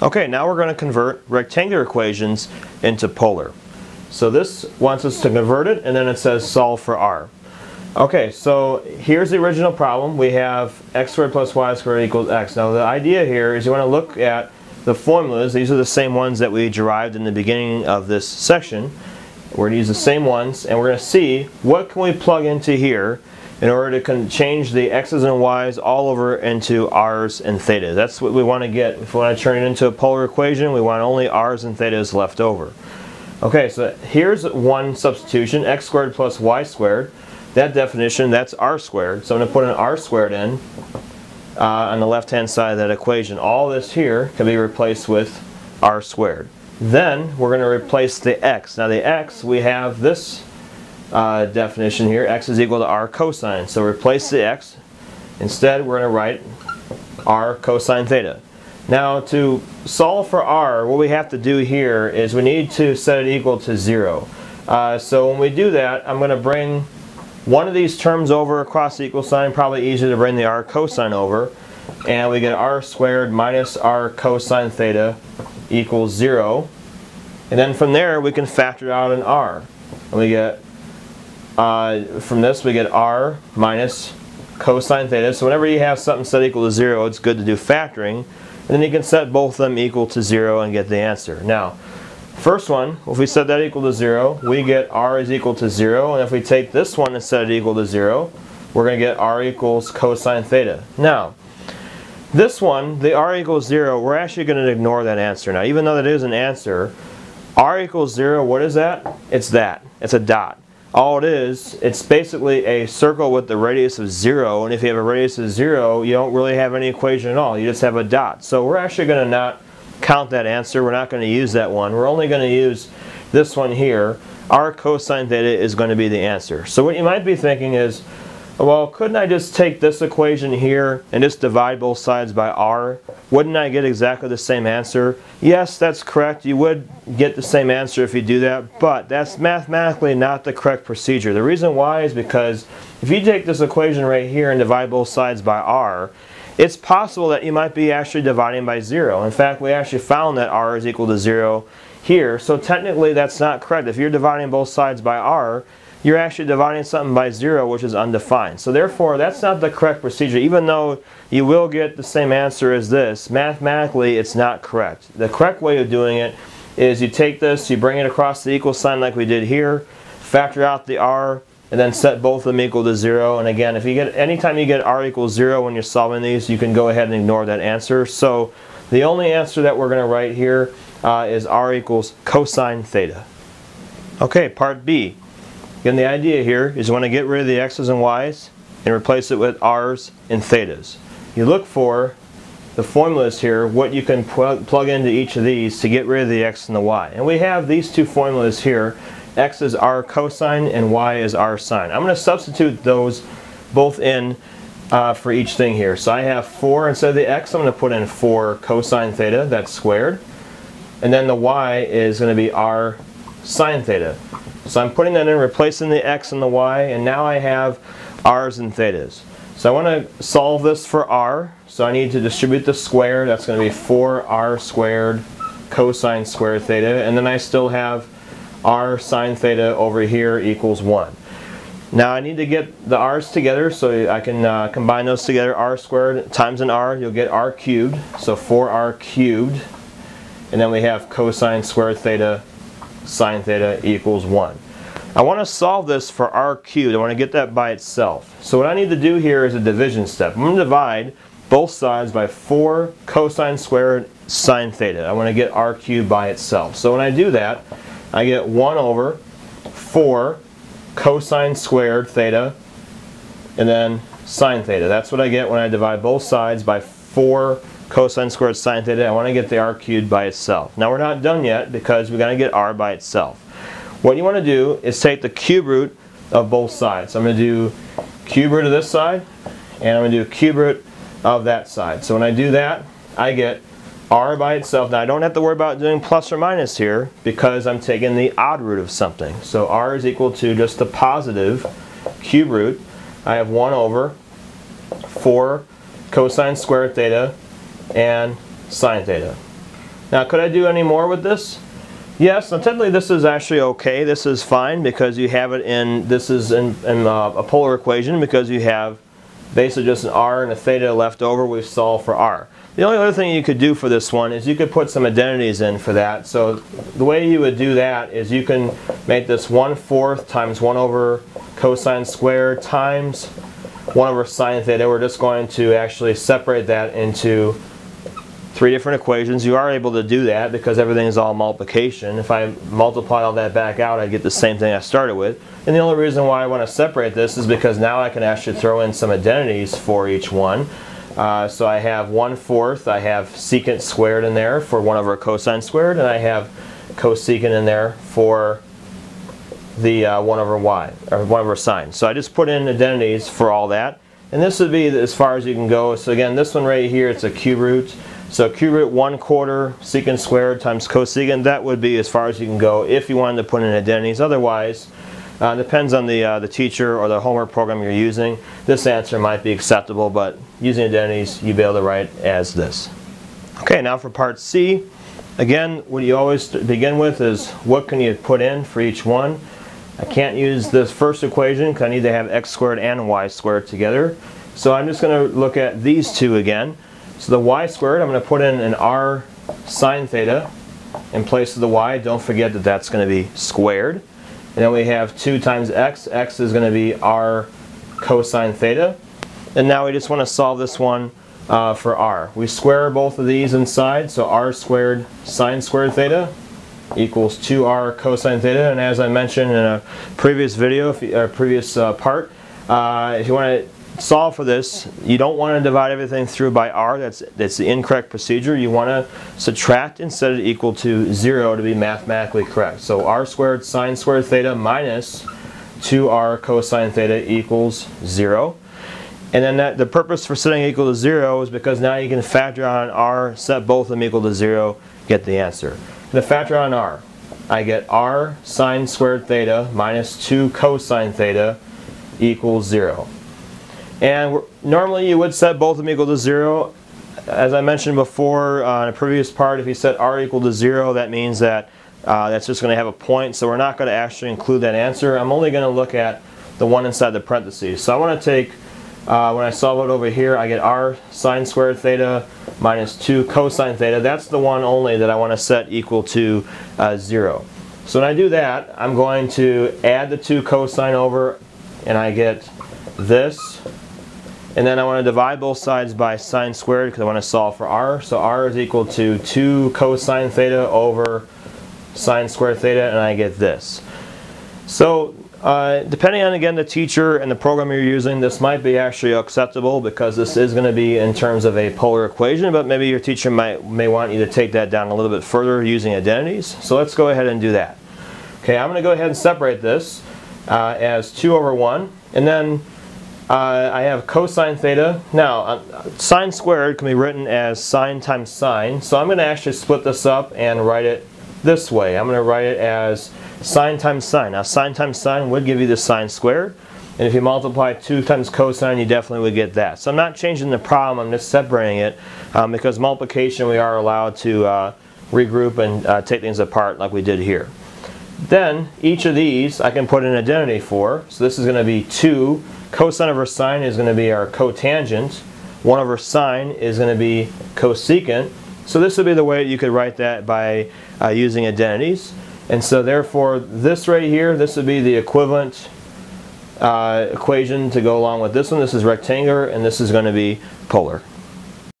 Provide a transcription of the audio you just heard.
Okay, now we're going to convert rectangular equations into polar. So this wants us to convert it and then it says solve for r. Okay, so here's the original problem. We have x squared plus y squared equals x. Now the idea here is you want to look at the formulas. These are the same ones that we derived in the beginning of this section. We're going to use the same ones and we're going to see what can we plug into here in order to change the x's and y's all over into r's and theta. That's what we want to get. If we want to turn it into a polar equation, we want only r's and thetas left over. Okay, so here's one substitution, x squared plus y squared. That definition, that's r squared. So I'm going to put an r squared in uh, on the left-hand side of that equation. All this here can be replaced with r squared. Then we're going to replace the x. Now the x, we have this uh, definition here, x is equal to r cosine. So replace the x. Instead, we're going to write r cosine theta. Now to solve for r, what we have to do here is we need to set it equal to 0. Uh, so when we do that, I'm going to bring one of these terms over across the equal sign, probably easier to bring the r cosine over. And we get r squared minus r cosine theta equals 0. And then from there, we can factor out an r. And we get uh, from this we get r minus cosine theta. So whenever you have something set equal to 0, it's good to do factoring. And then you can set both of them equal to 0 and get the answer. Now, first one, if we set that equal to 0, we get r is equal to 0. And if we take this one and set it equal to 0, we're going to get r equals cosine theta. Now, this one, the r equals 0, we're actually going to ignore that answer. Now, even though that is an answer, r equals 0, what is that? It's that. It's a dot all it is, it's basically a circle with the radius of zero, and if you have a radius of zero, you don't really have any equation at all, you just have a dot. So we're actually going to not count that answer, we're not going to use that one, we're only going to use this one here. R cosine theta is going to be the answer. So what you might be thinking is, well, couldn't I just take this equation here and just divide both sides by r? Wouldn't I get exactly the same answer? Yes, that's correct. You would get the same answer if you do that, but that's mathematically not the correct procedure. The reason why is because if you take this equation right here and divide both sides by r, it's possible that you might be actually dividing by 0. In fact, we actually found that r is equal to 0 here, so technically that's not correct. If you're dividing both sides by r, you're actually dividing something by zero which is undefined. So therefore that's not the correct procedure. Even though you will get the same answer as this, mathematically it's not correct. The correct way of doing it is you take this, you bring it across the equal sign like we did here, factor out the r, and then set both of them equal to zero. And again, if you get anytime you get r equals zero when you're solving these, you can go ahead and ignore that answer. So the only answer that we're going to write here uh, is r equals cosine theta. Okay, part B. Again, the idea here is you want to get rid of the x's and y's and replace it with r's and thetas. You look for the formulas here, what you can plug, plug into each of these to get rid of the x and the y. And we have these two formulas here. x is r cosine and y is r sine. I'm going to substitute those both in uh, for each thing here. So I have 4 instead of the x, I'm going to put in 4 cosine theta, that's squared. And then the y is going to be r sine theta. So I'm putting that in, replacing the x and the y, and now I have r's and thetas. So I want to solve this for r, so I need to distribute the square. That's going to be 4r squared cosine squared theta, and then I still have r sine theta over here equals 1. Now I need to get the r's together so I can uh, combine those together. r squared times an r, you'll get r cubed, so 4r cubed. And then we have cosine squared theta sine theta equals 1. I want to solve this for r cubed. I want to get that by itself. So what I need to do here is a division step. I'm going to divide both sides by 4 cosine squared sine theta. I want to get r cubed by itself. So when I do that, I get 1 over 4 cosine squared theta and then sine theta. That's what I get when I divide both sides by 4 cosine squared sine theta. I want to get the r cubed by itself. Now we're not done yet because we're going to get r by itself. What you want to do is take the cube root of both sides. So I'm going to do cube root of this side and I'm going to do cube root of that side. So when I do that, I get r by itself. Now I don't have to worry about doing plus or minus here because I'm taking the odd root of something. So r is equal to just the positive cube root. I have 1 over 4 cosine squared theta and sine theta. Now could I do any more with this? Yes, now technically this is actually okay. This is fine because you have it in, this is in, in uh, a polar equation because you have basically just an r and a theta left over. We've solved for r. The only other thing you could do for this one is you could put some identities in for that. So the way you would do that is you can make this 1 fourth times 1 over cosine squared times 1 over sine theta. We're just going to actually separate that into three different equations. You are able to do that because everything is all multiplication. If I multiply all that back out, I get the same thing I started with. And the only reason why I want to separate this is because now I can actually throw in some identities for each one. Uh, so I have 1 fourth, I have secant squared in there for 1 over cosine squared, and I have cosecant in there for the uh, 1 over y, or 1 over sine. So I just put in identities for all that. And this would be as far as you can go. So again, this one right here, it's a cube root. So cube root 1 quarter secant squared times cosecant, that would be as far as you can go if you wanted to put in identities. Otherwise, uh, depends on the, uh, the teacher or the homework program you're using. This answer might be acceptable, but using identities, you'd be able to write as this. Okay, now for part C. Again, what you always begin with is what can you put in for each one. I can't use this first equation because I need to have x squared and y squared together. So I'm just going to look at these two again. So the y squared, I'm going to put in an r sine theta in place of the y. Don't forget that that's going to be squared. And then we have 2 times x. x is going to be r cosine theta. And now we just want to solve this one uh, for r. We square both of these inside, so r squared sine squared theta equals 2r cosine theta. And as I mentioned in a previous video, or previous uh, part, uh, if you want to solve for this, you don't want to divide everything through by r. That's, that's the incorrect procedure. You want to subtract and set it equal to 0 to be mathematically correct. So r squared sine squared theta minus 2r cosine theta equals 0. And then that, the purpose for setting equal to 0 is because now you can factor on r, set both of them equal to 0, get the answer. The factor on r, I get r sine squared theta minus 2 cosine theta equals 0. And normally you would set both of them equal to 0. As I mentioned before uh, in a previous part, if you set r equal to 0, that means that uh, that's just going to have a point. So we're not going to actually include that answer. I'm only going to look at the one inside the parentheses. So I want to take, uh, when I solve it over here, I get r sine squared theta minus 2 cosine theta. That's the one only that I want to set equal to uh, 0. So when I do that, I'm going to add the 2 cosine over, and I get this and then I want to divide both sides by sine squared because I want to solve for r. So r is equal to 2 cosine theta over sine squared theta, and I get this. So uh, depending on, again, the teacher and the program you're using, this might be actually acceptable because this is going to be in terms of a polar equation, but maybe your teacher might may want you to take that down a little bit further using identities. So let's go ahead and do that. Okay, I'm going to go ahead and separate this uh, as 2 over 1, and then uh, I have cosine theta. Now, uh, sine squared can be written as sine times sine. So I'm going to actually split this up and write it this way. I'm going to write it as sine times sine. Now, sine times sine would give you the sine squared. And if you multiply 2 times cosine, you definitely would get that. So I'm not changing the problem, I'm just separating it. Um, because multiplication, we are allowed to uh, regroup and uh, take things apart like we did here. Then, each of these I can put an identity for. So this is going to be 2 Cosine over sine is going to be our cotangent. 1 over sine is going to be cosecant. So this would be the way you could write that by uh, using identities. And so therefore, this right here, this would be the equivalent uh, equation to go along with this one. This is rectangular, and this is going to be polar.